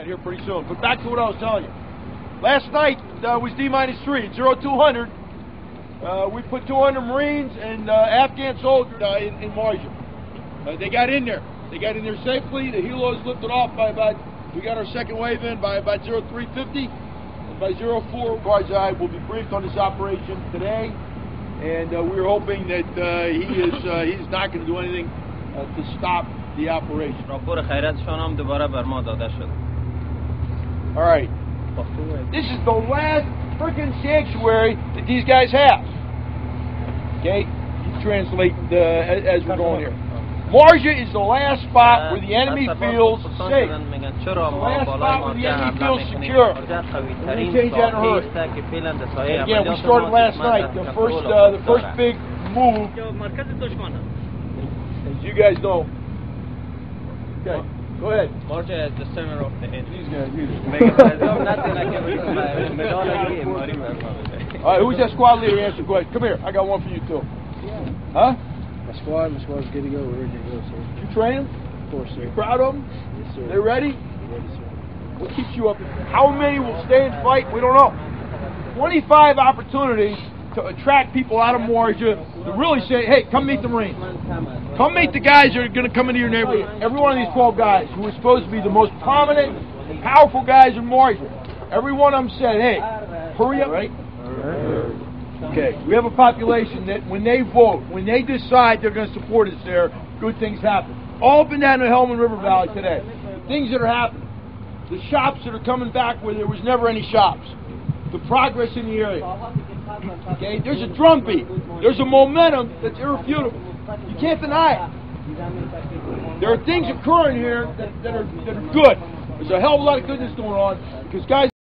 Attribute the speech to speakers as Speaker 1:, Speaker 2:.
Speaker 1: event here pretty soon. But back to what I was telling you. Last night uh, was D minus three, zero two hundred. Uh, we put 200 Marines and uh, Afghan soldiers uh, in, in Marja. Uh, they got in there. They got in there safely. The helos lifted off by about. We got our second wave in by about 0350. And by 04, Barzai will be briefed on this operation today. And uh, we're hoping that uh, he is uh, he's not going to do anything uh, to stop the operation.
Speaker 2: راپور خیرتشان هم دوباره بر ما داده شد
Speaker 1: All right. This is the last freaking sanctuary that these guys have. Okay? Translate as we're going here. Marja is the last spot where the enemy feels safe.
Speaker 2: The
Speaker 1: last spot where the enemy feels secure. Let me change that in a hurry. Again, we started last night. The first, uh, the first big move, as you guys know. Okay. Go ahead.
Speaker 2: Marja is the center of the
Speaker 1: end.
Speaker 2: He's going to do this. nothing I can.
Speaker 1: All right, who's that squad leader answer? Go ahead. Come here. I got one for you, too. Huh?
Speaker 3: My squad, my squad's good to go. We're ready to go, sir.
Speaker 1: You train them?
Speaker 3: Of course, sir.
Speaker 1: You proud of them?
Speaker 3: Yes, sir.
Speaker 1: They're ready?
Speaker 3: Ready, sir.
Speaker 1: What keeps you up? How many will stay and fight? We don't know. 25 opportunities to attract people out of Marja to really say, hey, come meet the Marines. Come meet the guys that are going to come into your neighborhood. Every one of these 12 guys who are supposed to be the most prominent, powerful guys in Marja, every one of them said, hey, hurry up. Right? Okay, we have a population that when they vote, when they decide they're going to support us there, good things happen. All up and down the Helmand River Valley today, things that are happening. The shops that are coming back where there was never any shops. The progress in the area. Okay, there's a drumbeat. There's a momentum that's irrefutable. You can't deny it. There are things occurring here that, that are that are good. There's a hell of a lot of goodness going on because guys.